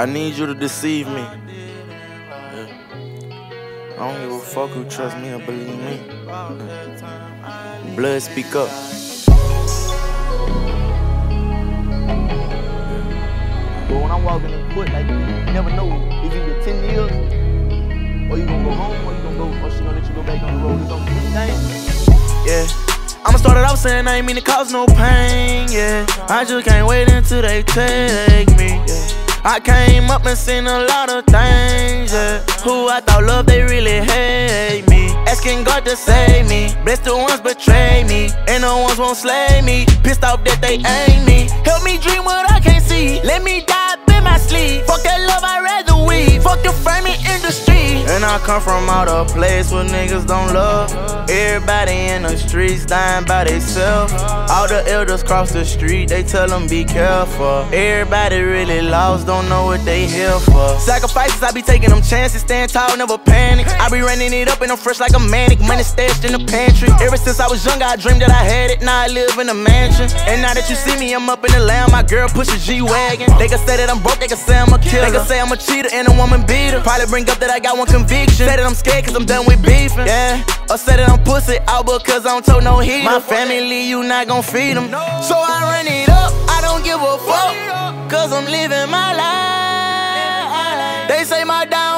I need you to deceive me. Yeah. I don't give a fuck who trust me or believe me. Yeah. Blood speak up. But when I'm walking in foot, like you never know, it's either 10 years, or you gonna go home, or you gonna go, or she gonna let you go back on the road. It's gonna be. Yeah. I'ma start it off saying I ain't mean to cause no pain, yeah. I just can't wait until they take me. I came up and seen a lot of things, yeah. Who I thought love, they really hate me. Asking God to save me. Bless the ones betray me, and the ones won't slay me. Pissed off that they ain't me. Help me dream what I can't see. Let me die I come from out a place where niggas don't love. Everybody in the streets dying by themselves. All the elders cross the street, they tell them be careful. Everybody really lost, don't know what they here for. Sacrifices, I be taking them chances, stand tall, never panic. I be running it up and I'm fresh like a manic. Money stashed in the pantry. Ever since I was young, I dreamed that I had it. Now I live in a mansion. And now that you see me, I'm up in the lamb. My girl push a G Wagon. They can say that I'm broke, they can say I'm a killer. They can say I'm a cheater and a woman beater. Probably bring up that I got one conviction. Say that I'm scared cause I'm done with beefing. Yeah. Or say that I'm pussy out because I don't told no heat. My family, you not gon' feed them. So I run it up, I don't give a fuck. Cause I'm living my life. They say my downfall,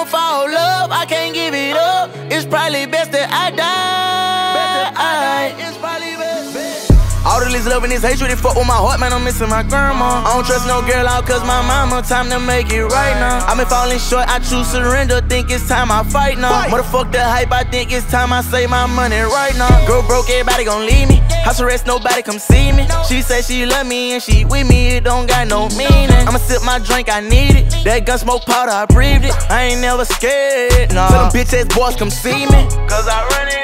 All of this love and this hatred, it fuck with my heart, man. I'm missing my grandma. I don't trust no girl out, cause my mama. Time to make it right now. I've been falling short, I choose surrender. Think it's time I fight now. Motherfuck the hype, I think it's time I save my money right now. Girl broke, everybody gon' leave me. House arrest, nobody come see me. She say she love me and she with me, it don't got no meaning. I'ma sip my drink, I need it. That gun smoke powder, I breathed it. I ain't never scared, nah. Tell them bitch ass boys come see me. Cause I run it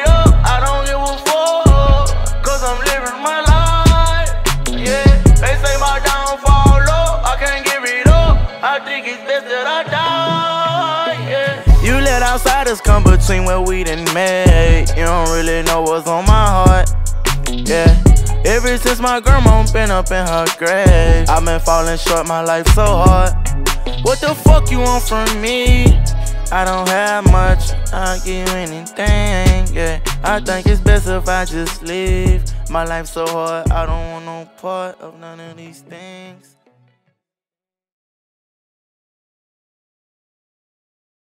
I die. Yeah. You let outsiders come between what we done made. You don't really know what's on my heart. Yeah. Ever since my grandma been up in her grave, I've been falling short, my life so hard. What the fuck you want from me? I don't have much, I'll give you anything, yeah. I think it's best if I just leave. My life so hard, I don't want no part of none of these things.